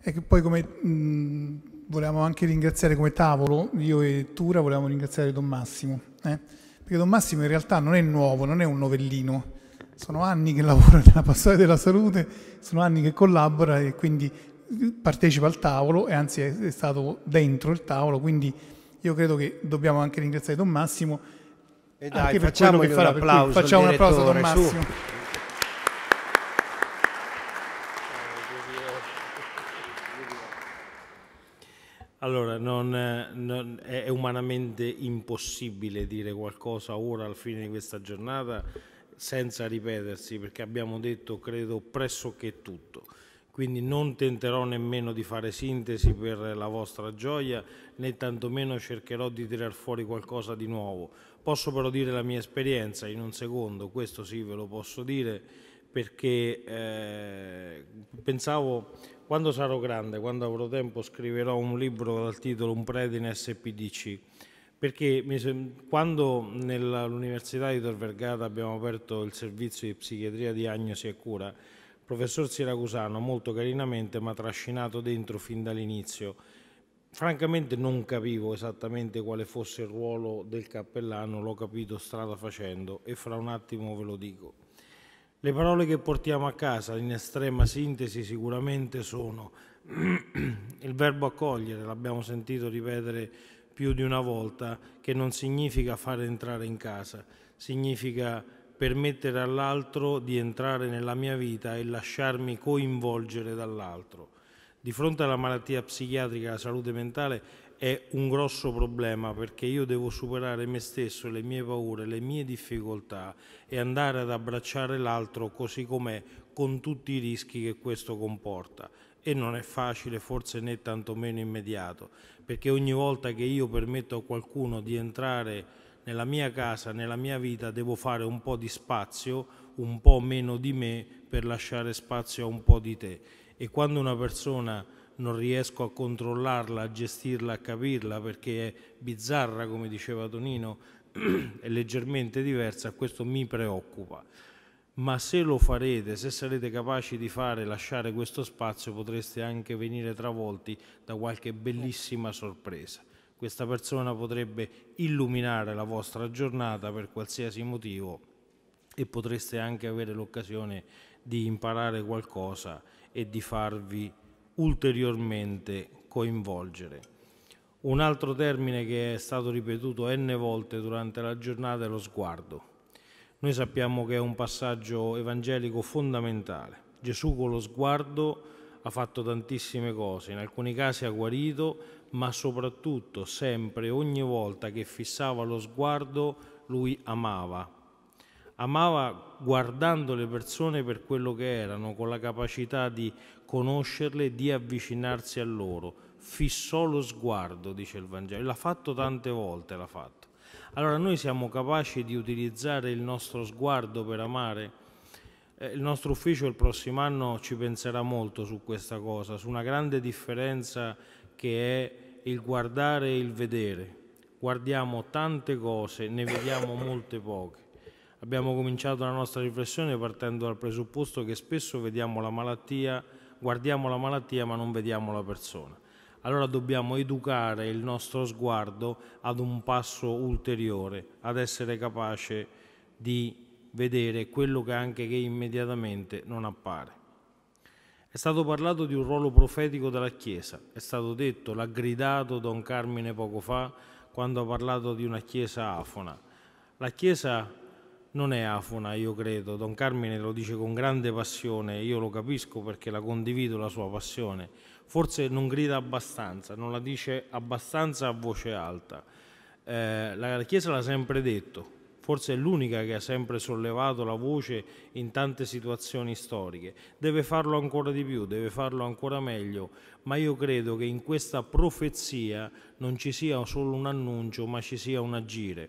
E che poi come mh, volevamo anche ringraziare come tavolo, io e Tura volevamo ringraziare Don Massimo, eh? perché Don Massimo in realtà non è nuovo, non è un novellino, sono anni che lavora nella pastoria della salute, sono anni che collabora e quindi partecipa al tavolo e anzi è, è stato dentro il tavolo, quindi io credo che dobbiamo anche ringraziare Don Massimo. E dai, facciamo un applauso. Facciamo un applauso a Don Massimo. Su. Allora, non, non, è umanamente impossibile dire qualcosa ora al fine di questa giornata senza ripetersi, perché abbiamo detto, credo, pressoché tutto. Quindi non tenterò nemmeno di fare sintesi per la vostra gioia, né tantomeno cercherò di tirar fuori qualcosa di nuovo. Posso però dire la mia esperienza in un secondo, questo sì ve lo posso dire, perché eh, pensavo quando sarò grande, quando avrò tempo, scriverò un libro dal titolo Un prete in SPDC perché quando nell'Università di Tor Vergata abbiamo aperto il servizio di psichiatria, diagnosi e cura, il professor Siracusano molto carinamente mi ha trascinato dentro fin dall'inizio. Francamente non capivo esattamente quale fosse il ruolo del cappellano, l'ho capito strada facendo e fra un attimo ve lo dico. Le parole che portiamo a casa in estrema sintesi sicuramente sono il verbo accogliere, l'abbiamo sentito ripetere più di una volta che non significa fare entrare in casa, significa permettere all'altro di entrare nella mia vita e lasciarmi coinvolgere dall'altro. Di fronte alla malattia psichiatrica la salute mentale è un grosso problema perché io devo superare me stesso, le mie paure, le mie difficoltà e andare ad abbracciare l'altro così com'è, con tutti i rischi che questo comporta e non è facile, forse né tantomeno immediato, perché ogni volta che io permetto a qualcuno di entrare nella mia casa, nella mia vita, devo fare un po' di spazio, un po' meno di me per lasciare spazio a un po' di te. E quando una persona non riesco a controllarla, a gestirla, a capirla, perché è bizzarra, come diceva Tonino, è leggermente diversa, questo mi preoccupa ma se lo farete, se sarete capaci di fare, lasciare questo spazio, potreste anche venire travolti da qualche bellissima sorpresa. Questa persona potrebbe illuminare la vostra giornata per qualsiasi motivo e potreste anche avere l'occasione di imparare qualcosa e di farvi ulteriormente coinvolgere. Un altro termine che è stato ripetuto n volte durante la giornata è lo sguardo. Noi sappiamo che è un passaggio evangelico fondamentale. Gesù con lo sguardo ha fatto tantissime cose, in alcuni casi ha guarito, ma soprattutto sempre, ogni volta che fissava lo sguardo, lui amava. Amava guardando le persone per quello che erano, con la capacità di conoscerle di avvicinarsi a loro. Fissò lo sguardo, dice il Vangelo, l'ha fatto tante volte, l'ha fatto. Allora noi siamo capaci di utilizzare il nostro sguardo per amare? Eh, il nostro ufficio il prossimo anno ci penserà molto su questa cosa, su una grande differenza che è il guardare e il vedere. Guardiamo tante cose, ne vediamo molte poche. Abbiamo cominciato la nostra riflessione partendo dal presupposto che spesso vediamo la malattia, guardiamo la malattia ma non vediamo la persona allora dobbiamo educare il nostro sguardo ad un passo ulteriore, ad essere capace di vedere quello che anche che immediatamente non appare. È stato parlato di un ruolo profetico della Chiesa, è stato detto, l'ha gridato Don Carmine poco fa quando ha parlato di una Chiesa afona. La Chiesa non è afona, io credo, Don Carmine lo dice con grande passione, io lo capisco perché la condivido la sua passione, forse non grida abbastanza, non la dice abbastanza a voce alta. Eh, la Chiesa l'ha sempre detto, forse è l'unica che ha sempre sollevato la voce in tante situazioni storiche. Deve farlo ancora di più, deve farlo ancora meglio, ma io credo che in questa profezia non ci sia solo un annuncio, ma ci sia un agire.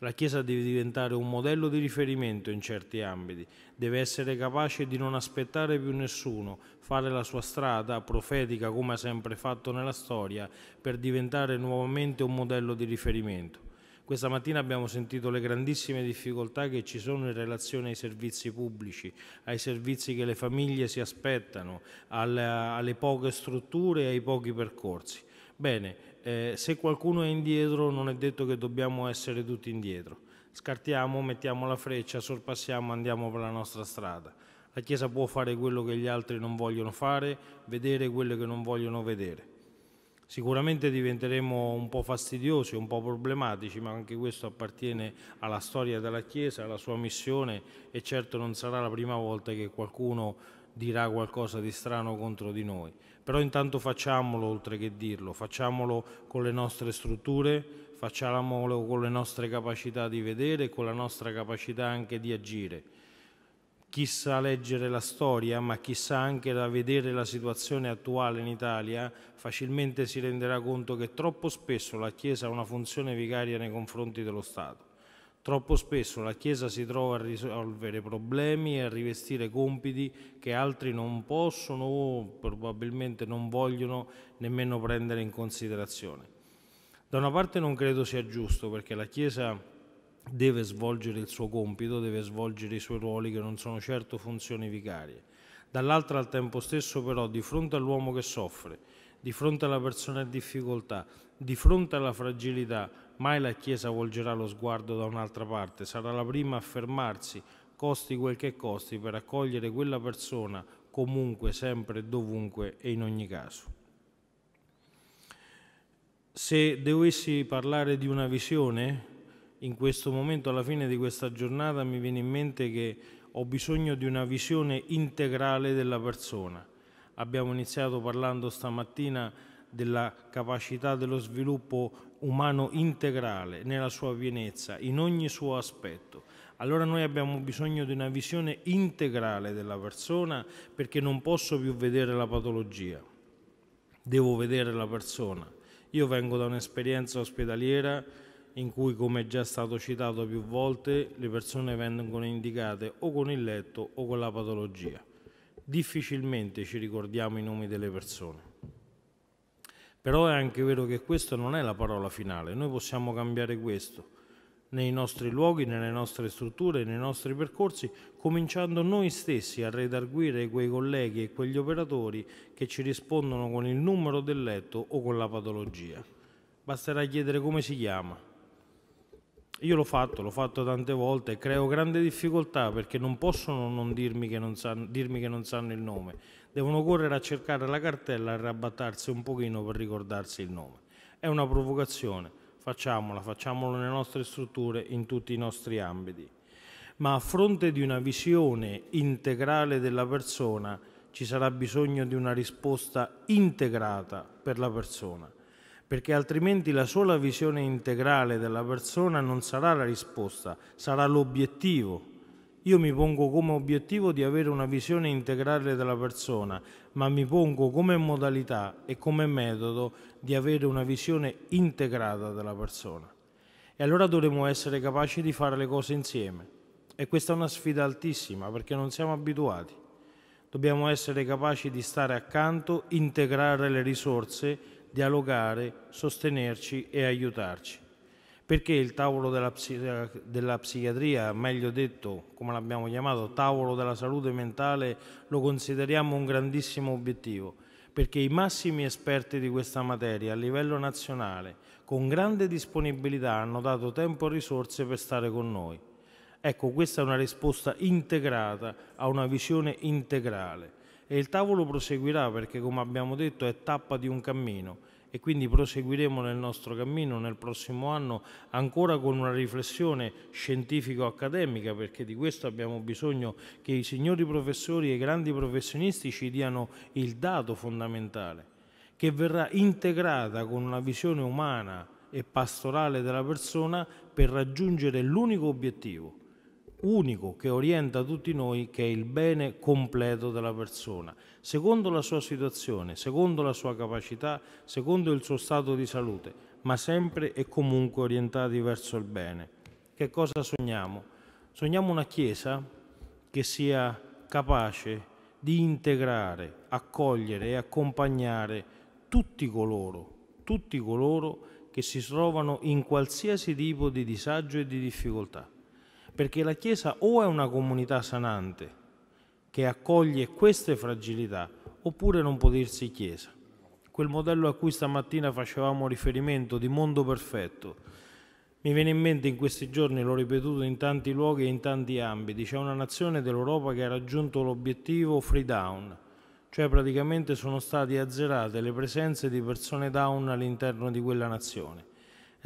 La Chiesa deve diventare un modello di riferimento in certi ambiti, deve essere capace di non aspettare più nessuno, fare la sua strada profetica come ha sempre fatto nella storia per diventare nuovamente un modello di riferimento. Questa mattina abbiamo sentito le grandissime difficoltà che ci sono in relazione ai servizi pubblici, ai servizi che le famiglie si aspettano, alle, alle poche strutture e ai pochi percorsi. Bene, eh, se qualcuno è indietro non è detto che dobbiamo essere tutti indietro. Scartiamo, mettiamo la freccia, sorpassiamo, andiamo per la nostra strada. La Chiesa può fare quello che gli altri non vogliono fare, vedere quello che non vogliono vedere. Sicuramente diventeremo un po' fastidiosi, un po' problematici, ma anche questo appartiene alla storia della Chiesa, alla sua missione e certo non sarà la prima volta che qualcuno dirà qualcosa di strano contro di noi. Però intanto facciamolo oltre che dirlo, facciamolo con le nostre strutture, facciamolo con le nostre capacità di vedere con la nostra capacità anche di agire chi sa leggere la storia, ma chi sa anche da vedere la situazione attuale in Italia, facilmente si renderà conto che troppo spesso la Chiesa ha una funzione vicaria nei confronti dello Stato. Troppo spesso la Chiesa si trova a risolvere problemi e a rivestire compiti che altri non possono o probabilmente non vogliono nemmeno prendere in considerazione. Da una parte non credo sia giusto perché la Chiesa deve svolgere il suo compito, deve svolgere i suoi ruoli che non sono certo funzioni vicarie. Dall'altra al tempo stesso però di fronte all'uomo che soffre, di fronte alla persona in difficoltà, di fronte alla fragilità, mai la Chiesa volgerà lo sguardo da un'altra parte, sarà la prima a fermarsi, costi quel che costi, per accogliere quella persona comunque, sempre, dovunque e in ogni caso. Se dovessi parlare di una visione, in questo momento, alla fine di questa giornata, mi viene in mente che ho bisogno di una visione integrale della persona. Abbiamo iniziato parlando stamattina della capacità dello sviluppo umano integrale nella sua pienezza, in ogni suo aspetto. Allora noi abbiamo bisogno di una visione integrale della persona perché non posso più vedere la patologia, devo vedere la persona. Io vengo da un'esperienza ospedaliera in cui, come è già stato citato più volte, le persone vengono indicate o con il letto o con la patologia. Difficilmente ci ricordiamo i nomi delle persone. Però è anche vero che questa non è la parola finale, noi possiamo cambiare questo nei nostri luoghi, nelle nostre strutture, nei nostri percorsi, cominciando noi stessi a redarguire quei colleghi e quegli operatori che ci rispondono con il numero del letto o con la patologia. Basterà chiedere come si chiama, io l'ho fatto, l'ho fatto tante volte e creo grande difficoltà perché non possono non dirmi che non, sanno, dirmi che non sanno il nome. Devono correre a cercare la cartella e arrabattarsi un pochino per ricordarsi il nome. È una provocazione, facciamola, facciamolo nelle nostre strutture, in tutti i nostri ambiti. Ma a fronte di una visione integrale della persona ci sarà bisogno di una risposta integrata per la persona perché altrimenti la sola visione integrale della persona non sarà la risposta, sarà l'obiettivo. Io mi pongo come obiettivo di avere una visione integrale della persona, ma mi pongo come modalità e come metodo di avere una visione integrata della persona. E allora dovremo essere capaci di fare le cose insieme. E questa è una sfida altissima perché non siamo abituati. Dobbiamo essere capaci di stare accanto, integrare le risorse dialogare, sostenerci e aiutarci. Perché il tavolo della, della, psichiatria, meglio detto, come l'abbiamo chiamato, tavolo della salute mentale, lo consideriamo un grandissimo obiettivo? Perché i massimi esperti di questa materia a livello nazionale, con grande disponibilità, hanno dato tempo e risorse per stare con noi. Ecco, questa è una risposta integrata a una visione integrale e il tavolo proseguirà perché, come abbiamo detto, è tappa di un cammino. E quindi proseguiremo nel nostro cammino nel prossimo anno ancora con una riflessione scientifico-accademica perché di questo abbiamo bisogno che i signori professori e i grandi professionisti ci diano il dato fondamentale che verrà integrata con una visione umana e pastorale della persona per raggiungere l'unico obiettivo unico che orienta tutti noi, che è il bene completo della persona, secondo la sua situazione, secondo la sua capacità, secondo il suo stato di salute, ma sempre e comunque orientati verso il bene. Che cosa sogniamo? Sogniamo una Chiesa che sia capace di integrare, accogliere e accompagnare tutti coloro, tutti coloro che si trovano in qualsiasi tipo di disagio e di difficoltà. Perché la Chiesa o è una comunità sanante che accoglie queste fragilità, oppure non può dirsi Chiesa. Quel modello a cui stamattina facevamo riferimento di mondo perfetto, mi viene in mente in questi giorni, l'ho ripetuto in tanti luoghi e in tanti ambiti, c'è una nazione dell'Europa che ha raggiunto l'obiettivo free down, cioè praticamente sono state azzerate le presenze di persone down all'interno di quella nazione.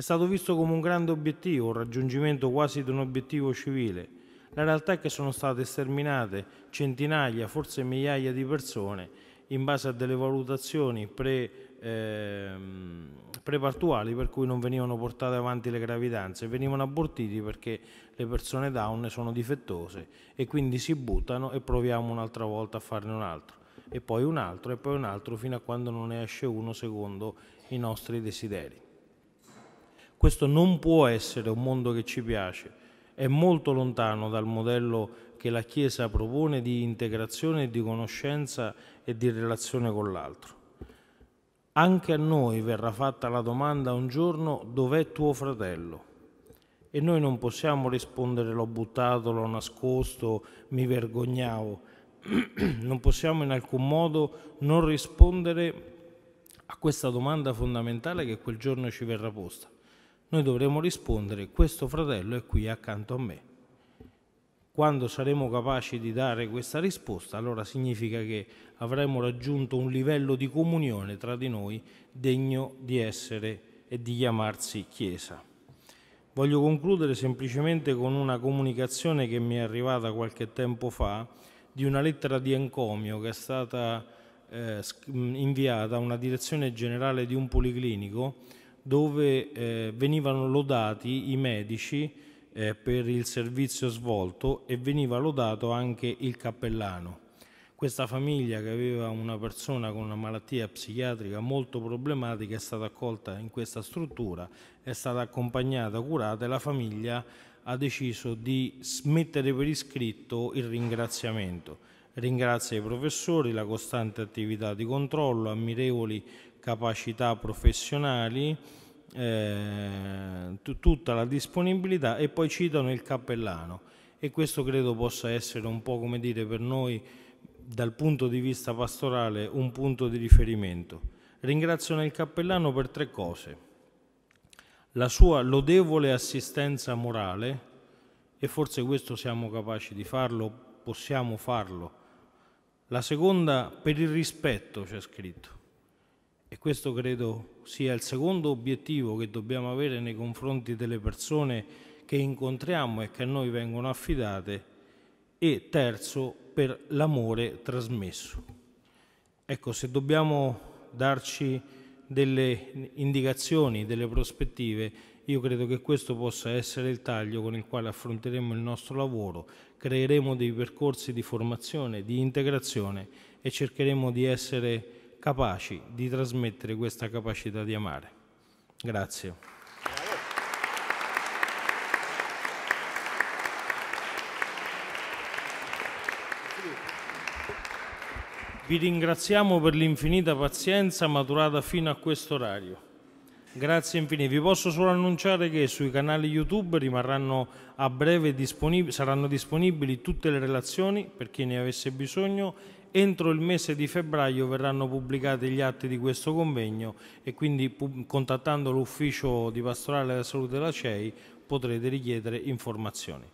È stato visto come un grande obiettivo, un raggiungimento quasi di un obiettivo civile. La realtà è che sono state sterminate centinaia, forse migliaia di persone in base a delle valutazioni pre Ehm, prepartuali per cui non venivano portate avanti le gravidanze, venivano abortiti perché le persone down sono difettose e quindi si buttano e proviamo un'altra volta a farne un altro e poi un altro e poi un altro fino a quando non ne esce uno secondo i nostri desideri. Questo non può essere un mondo che ci piace, è molto lontano dal modello che la Chiesa propone di integrazione, di conoscenza e di relazione con l'altro. Anche a noi verrà fatta la domanda un giorno dov'è tuo fratello? E noi non possiamo rispondere l'ho buttato, l'ho nascosto, mi vergognavo. non possiamo in alcun modo non rispondere a questa domanda fondamentale che quel giorno ci verrà posta. Noi dovremo rispondere questo fratello è qui accanto a me. Quando saremo capaci di dare questa risposta, allora significa che avremo raggiunto un livello di comunione tra di noi degno di essere e di chiamarsi Chiesa. Voglio concludere semplicemente con una comunicazione che mi è arrivata qualche tempo fa di una lettera di encomio che è stata eh, inviata a una direzione generale di un policlinico dove eh, venivano lodati i medici eh, per il servizio svolto e veniva lodato anche il cappellano. Questa famiglia che aveva una persona con una malattia psichiatrica molto problematica è stata accolta in questa struttura, è stata accompagnata, curata e la famiglia ha deciso di mettere per iscritto il ringraziamento. Ringrazia i professori, la costante attività di controllo, ammirevoli capacità professionali, eh, tutta la disponibilità e poi citano il cappellano e questo credo possa essere un po' come dire per noi dal punto di vista pastorale un punto di riferimento. Ringraziano il cappellano per tre cose. La sua lodevole assistenza morale, e forse questo siamo capaci di farlo, possiamo farlo. La seconda per il rispetto, c'è scritto. E questo credo sia il secondo obiettivo che dobbiamo avere nei confronti delle persone che incontriamo e che a noi vengono affidate. E terzo, per l'amore trasmesso. Ecco, se dobbiamo darci delle indicazioni, delle prospettive, io credo che questo possa essere il taglio con il quale affronteremo il nostro lavoro, creeremo dei percorsi di formazione, di integrazione e cercheremo di essere capaci di trasmettere questa capacità di amare. Grazie. Vi ringraziamo per l'infinita pazienza maturata fino a questo orario. Grazie infinite. Vi posso solo annunciare che sui canali YouTube rimarranno a breve disponibili, saranno disponibili tutte le relazioni per chi ne avesse bisogno entro il mese di febbraio verranno pubblicati gli atti di questo convegno e quindi contattando l'ufficio di pastorale della salute della CEI potrete richiedere informazioni.